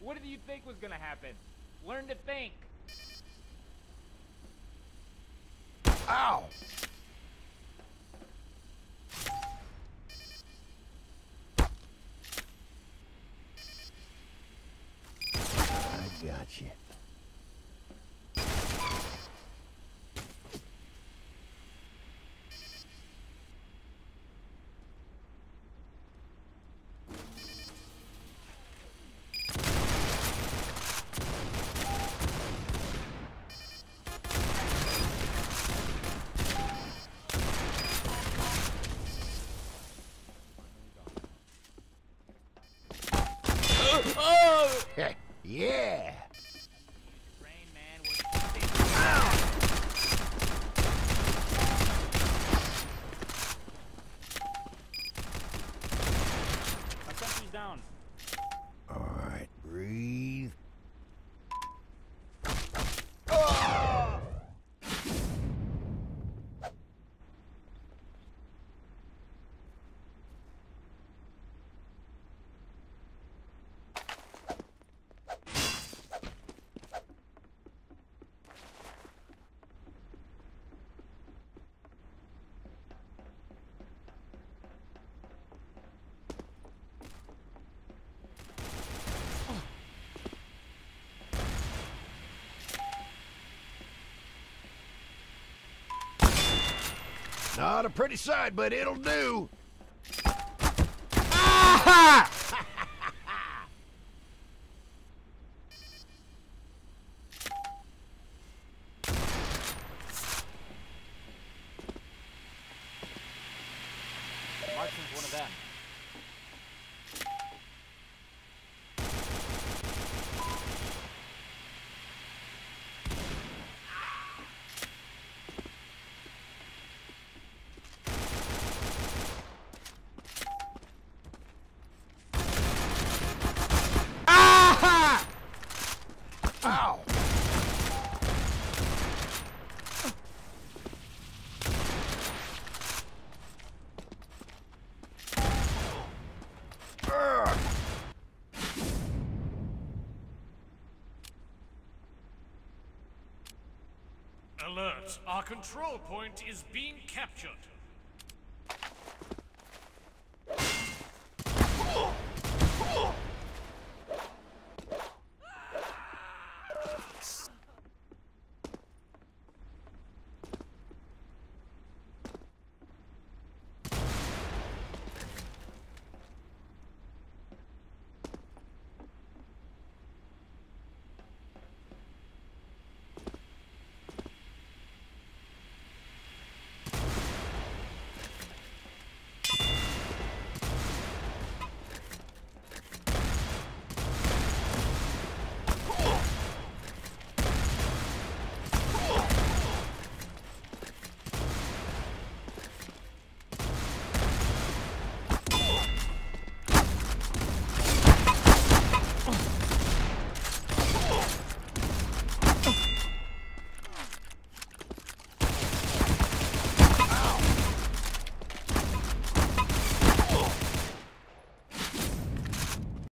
what did you think was gonna happen? Learn to think. Ow! I got you. yeah! Not a pretty sight, but it'll do. Ah! Marksman's one of them. Ow! Ugh. Alert! Our control point is being captured.